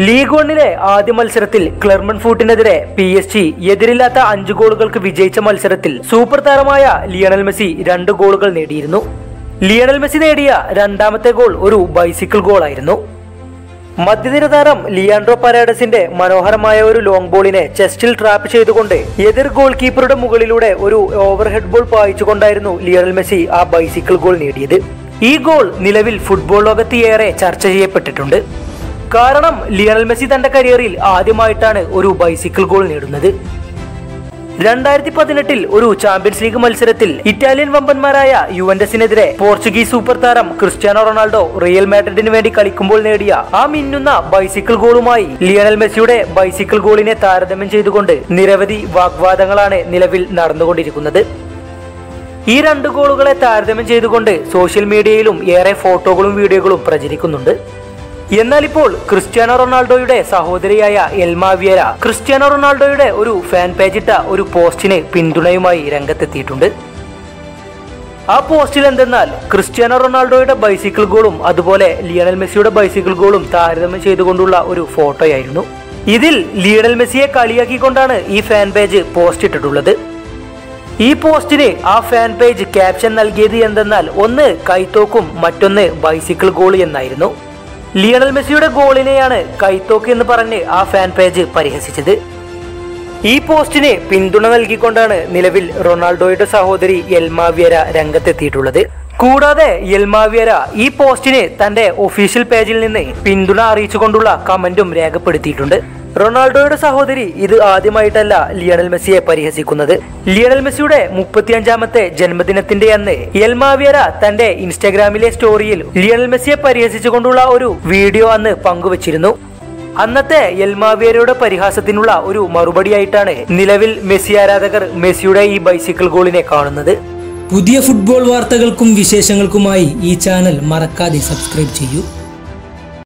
League വണ്ണിലെ ആദ്യ മത്സരത്തിൽ ക്ലെർമൺ ഫൂട്ടിനെതിരെ പി എസ് ജി എതിരില്ലാത്ത അഞ്ച് ഗോളുകൾക്ക് വിജയിച്ച മത്സരത്തിൽ സൂപ്പർ താരമായ ലിയണൽ മെസ്സി രണ്ട് ഗോളുകൾ നേടിയിരുന്നു. ലിയണൽ മെസ്സി നേടിയ രണ്ടാമത്തെ ഗോൾ ഒരു ബൈസിക്കിൾ ഗോളായിരുന്നു. മധ്യനിര താരം ലിയാൻഡ്രോ പരാഡസിന്റെ മനോഹരമായ ഒരു ലോങ് ബോളിനെ ചെസ്റ്റിൽ ട്രാപ്പ് ചെയ്തുകൊണ്ട് എതിർ ഗോൾ കീപ്പറുടെ മുകളിലൂടെ ഒരു ഓവർഹെഡ് ബോൾ പായിച്ചുകൊണ്ടായിരുന്നു ലിയണൽ മെസ്സി ആ ബൈസിക്കിൾ ഗോൾ നേടിയത്. ഈ ഗോൾ നിലവിൽ ഫുട്ബോൾ ലോകത്ത് ഏറെ ചർച്ച ചെയ്യപ്പെട്ടിട്ടുണ്ട്. കാരണം ലിയണൽ മെസ്സി തന്റെ കരിയറിൽ ആദ്യമായിട്ടാണ് ഒരു ബൈസിക്കിൾ ഗോൾ നേടുന്നത്. രണ്ടായിരത്തി പതിനെട്ടിൽ ഒരു ചാമ്പ്യൻസ് ലീഗ് മത്സരത്തിൽ ഇറ്റാലിയൻ വമ്പന്മാരായ യുവന്റസിനെതിരെ പോർച്ചുഗീസ് സൂപ്പർ താരം ക്രിസ്ത്യാനോ റൊണാൾഡോ റിയൽ മാഡ്രിഡിന് വേണ്ടി കളിക്കുമ്പോൾ നേടിയ ആ മിന്നുന്ന ബൈസിക്കിൾ ഗോളുമായി ലിയണൽ മെസ്സിയുടെ ബൈസിക്കിൾ ഗോളിനെ താരതമ്യം ചെയ്തുകൊണ്ട് നിരവധി വാഗ്വാദങ്ങളാണ് നിലവിൽ നടന്നുകൊണ്ടിരിക്കുന്നത്. ഈ രണ്ട് ഗോളുകളെ താരതമ്യം ചെയ്തുകൊണ്ട് സോഷ്യൽ മീഡിയയിലും ഏറെ ഫോട്ടോകളും വീഡിയോകളും പ്രചരിക്കുന്നുണ്ട്. എന്നാൽ ഇപ്പോൾ ക്രിസ്ത്യാനോ റൊണാൾഡോയുടെ സഹോദരിയായ എൽമാവിയര ക്രിസ്ത്യാനോ റൊണാൾഡോയുടെ ഒരു ഫാൻ പേജിട്ട ഒരു പോസ്റ്റിന് പിന്തുണയുമായി രംഗത്തെത്തിയിട്ടുണ്ട്. ആ പോസ്റ്റിൽ എന്തെന്നാൽ ക്രിസ്ത്യാനോ റൊണാൾഡോയുടെ ബൈസിക്കിൾ ഗോളും അതുപോലെ ലിയണൽ മെസ്സിയുടെ ബൈസിക്കിൾ ഗോളും താരതമ്യം ചെയ്തുകൊണ്ടുള്ള ഒരു ഫോട്ടോയായിരുന്നു. ഇതിൽ ലിയണൽ മെസ്സിയെ കളിയാക്കിക്കൊണ്ടാണ് ഈ ഫാൻ പേജ് പോസ്റ്റ് ഇട്ടിട്ടുള്ളത്. ഈ പോസ്റ്റിന് ആ ഫാൻ പേജ് ക്യാപ്ഷൻ നൽകിയത് എന്തെന്നാൽ ഒന്ന് കൈത്തോക്കും മറ്റൊന്ന് ബൈസിക്കിൾ ഗോൾ എന്നായിരുന്നു. ലിയണൽ മെസ്സിയുടെ ഗോളിനെയാണ് കൈത്തോക്ക് എന്ന് പറഞ്ഞ് ആ ഫാൻ പേജ് പരിഹസിച്ചത്. ഈ പോസ്റ്റിന് പിന്തുണ നൽകിക്കൊണ്ടാണ് നിലവിൽ റൊണാൾഡോയുടെ സഹോദരി എൽമാവിയര രംഗത്തെത്തിയിട്ടുള്ളത്. കൂടാതെ എൽമാവിയര ഈ പോസ്റ്റിന് തന്റെ ഒഫീഷ്യൽ പേജിൽ നിന്ന് പിന്തുണ അറിയിച്ചുകൊണ്ടുള്ള കമന്റും രേഖപ്പെടുത്തിയിട്ടുണ്ട്. റൊണാൾഡോയുടെ സഹോദരി ഇത് ആദ്യമായിട്ടല്ല ലിയണൽ മെസ്സിയെ പരിഹസിക്കുന്നത്. ലിയണൽ മെസ്സിയുടെ മുപ്പത്തിയഞ്ചാമത്തെ ജന്മദിനത്തിന്റെ അന്ന് എൽമാവിയറ തന്റെ ഇൻസ്റ്റാഗ്രാമിലെ സ്റ്റോറിയിൽ ലിയണൽ മെസ്സിയെ പരിഹസിച്ചുകൊണ്ടുള്ള ഒരു വീഡിയോ അന്ന് പങ്കുവച്ചിരുന്നു. അന്നത്തെ എൽമാവിയരയുടെ പരിഹാസത്തിനുള്ള ഒരു മറുപടിയായിട്ടാണ് നിലവിൽ മെസ്സി ആരാധകർ മെസ്സിയുടെ ഈ ബൈസിക്കിൾ ഗോളിനെ കാണുന്നത്. പുതിയ ഫുട്ബോൾ വാർത്തകൾക്കും വിശേഷങ്ങൾക്കുമായി ഈ ചാനൽ മറക്കാതെ സബ്സ്ക്രൈബ് ചെയ്യൂ.